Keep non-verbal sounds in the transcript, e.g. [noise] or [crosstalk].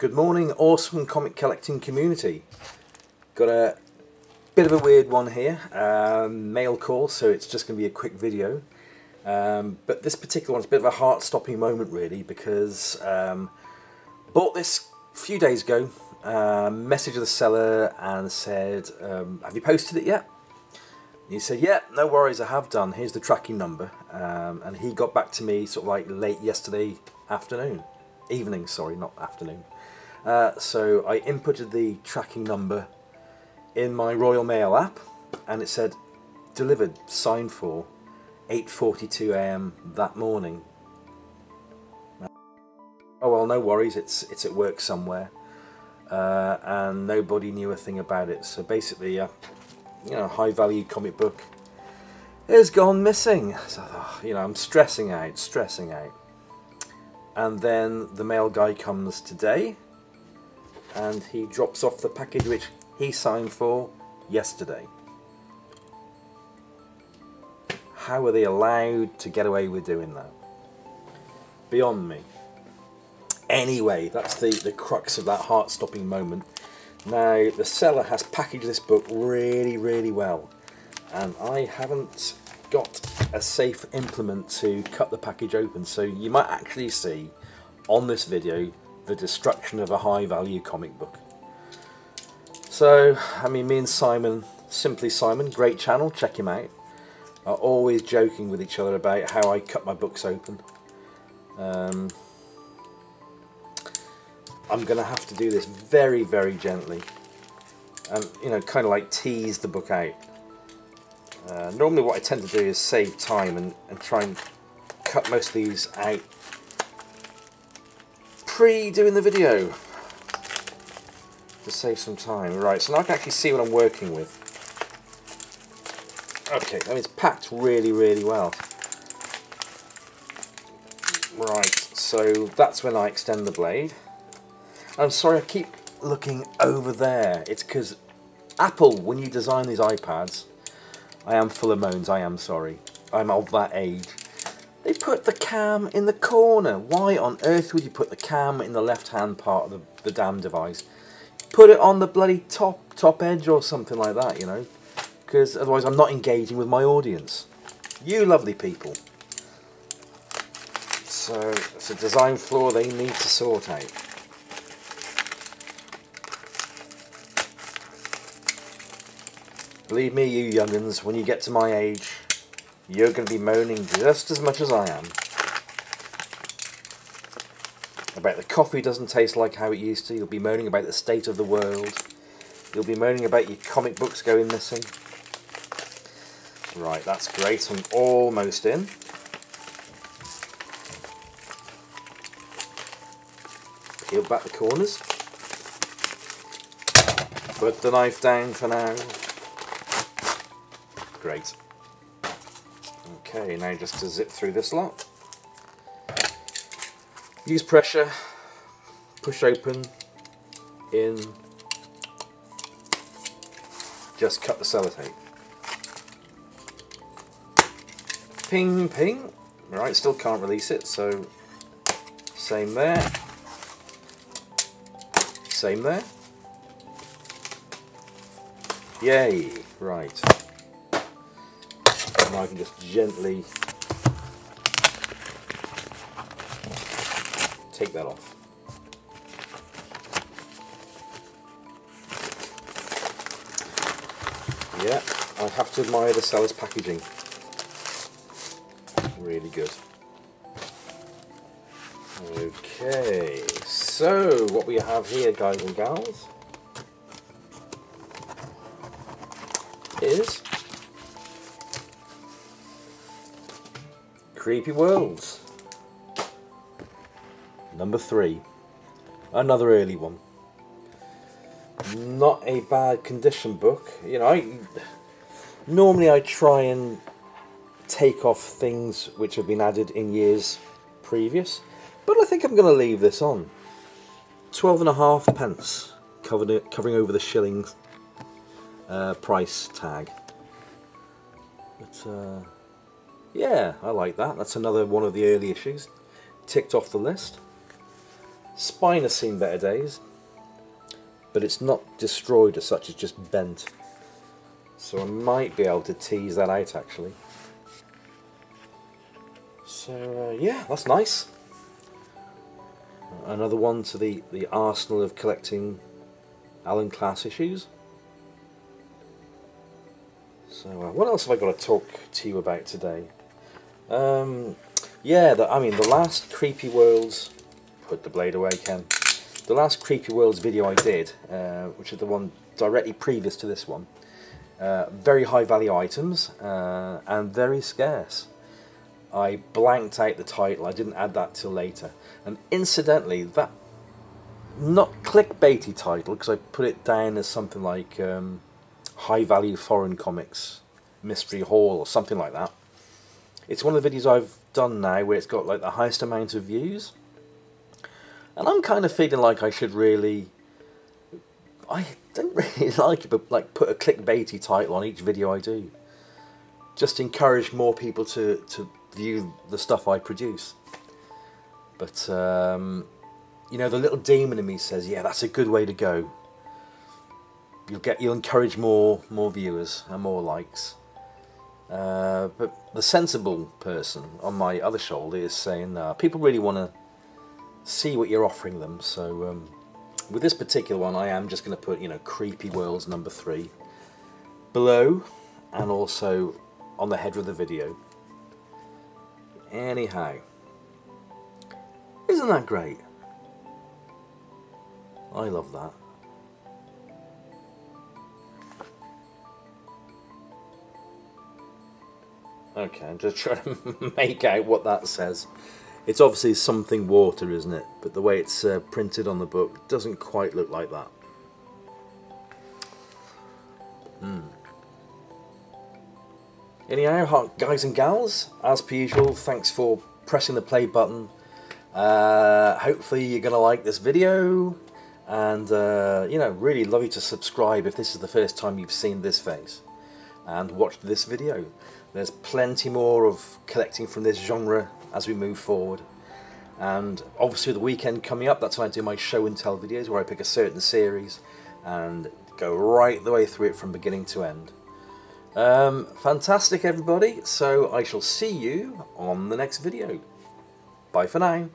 Good morning, awesome comic collecting community. Got a bit of a weird one here, um, mail call, so it's just going to be a quick video. Um, but this particular one's a bit of a heart-stopping moment, really, because um, bought this a few days ago. Um, messaged the seller and said, um, "Have you posted it yet?" He said, "Yeah, no worries, I have done. Here's the tracking number." Um, and he got back to me sort of like late yesterday afternoon, evening. Sorry, not afternoon. Uh, so I inputted the tracking number in my Royal Mail app, and it said delivered, signed for, 8:42 a.m. that morning. Oh well, no worries. It's it's at work somewhere, uh, and nobody knew a thing about it. So basically, uh, you know, high value comic book has gone missing. So, you know, I'm stressing out, stressing out. And then the mail guy comes today, and he drops off the package which he signed for yesterday. How are they allowed to get away with doing that? Beyond me. Anyway, that's the, the crux of that heart-stopping moment. Now, the seller has packaged this book really, really well. And I haven't got a safe implement to cut the package open. So you might actually see on this video the destruction of a high-value comic book. So, I mean, me and Simon, Simply Simon, great channel, check him out, are always joking with each other about how I cut my books open. Um, I'm going to have to do this very, very gently. And, you know, kind of like tease the book out. Uh, normally what I tend to do is save time and, and try and cut most of these out pre-doing the video to save some time. Right, so now I can actually see what I'm working with. Okay, I mean it's packed really, really well. Right, so that's when I extend the blade. I'm sorry, I keep looking over there. It's because Apple, when you design these iPads, I am full of moans, I am sorry. I'm of that age. They put the cam in the corner. Why on earth would you put the cam in the left-hand part of the, the damn device? Put it on the bloody top top edge or something like that, you know. Because otherwise I'm not engaging with my audience. You lovely people. So it's a design flaw they need to sort out. Believe me, you young'uns, when you get to my age, you're going to be moaning just as much as I am. About the coffee doesn't taste like how it used to. You'll be moaning about the state of the world. You'll be moaning about your comic books going missing. Right, that's great. I'm almost in. Peel back the corners. Put the knife down for now. Great. Okay, now just to zip through this lot. Use pressure, push open, in, just cut the sellotape. Ping, ping. Right, still can't release it, so same there. Same there. Yay, right. Now I can just gently take that off. Yeah, I have to admire the seller's packaging. Really good. Okay, so what we have here, guys and gals, is Creepy Worlds. Number three. Another early one. Not a bad condition book. You know, I normally I try and take off things which have been added in years previous, but I think I'm going to leave this on. Twelve and a half pence, covered covering over the shillings uh, price tag. But uh, yeah, I like that. That's another one of the early issues. Ticked off the list. Spine has seen better days, but it's not destroyed as such, it's just bent. So I might be able to tease that out actually. So uh, yeah, that's nice. Another one to the, the arsenal of collecting Alan Class issues. So uh, what else have I got to talk to you about today? Um, yeah, the, I mean the last Creepy Worlds, put the blade away Ken, the last Creepy Worlds video I did, uh, which is the one directly previous to this one, uh, very high value items uh, and very scarce. I blanked out the title, I didn't add that till later. And incidentally, that not clickbaity title, because I put it down as something like um, high value foreign comics mystery haul or something like that. It's one of the videos I've done now where it's got like the highest amount of views. And I'm kind of feeling like I should really I don't [laughs] really like it, but like put a clickbaity title on each video I do. Just encourage more people to, to view the stuff I produce. But, um, you know, the little demon in me says, yeah, that's a good way to go. You'll get, you'll encourage more, more viewers and more likes. Uh, but the sensible person on my other shoulder is saying, uh, people really want to see what you're offering them. So um, with this particular one, I am just going to put, you know, Creepy Worlds number three below and also on the header of the video. Anyhow, isn't that great? I love that. Okay, I'm just trying to [laughs] make out what that says. It's obviously something water, isn't it? But the way it's uh, printed on the book doesn't quite look like that. Hmm. Anyhow, guys and gals, as per usual, thanks for pressing the play button. Uh, hopefully you're going to like this video. And, uh, you know, really love you to subscribe if this is the first time you've seen this face. And watch this video. There's plenty more of collecting from this genre as we move forward. And obviously the weekend coming up, that's when I do my show and tell videos where I pick a certain series and go right the way through it from beginning to end. Um, fantastic everybody, so I shall see you on the next video. Bye for now.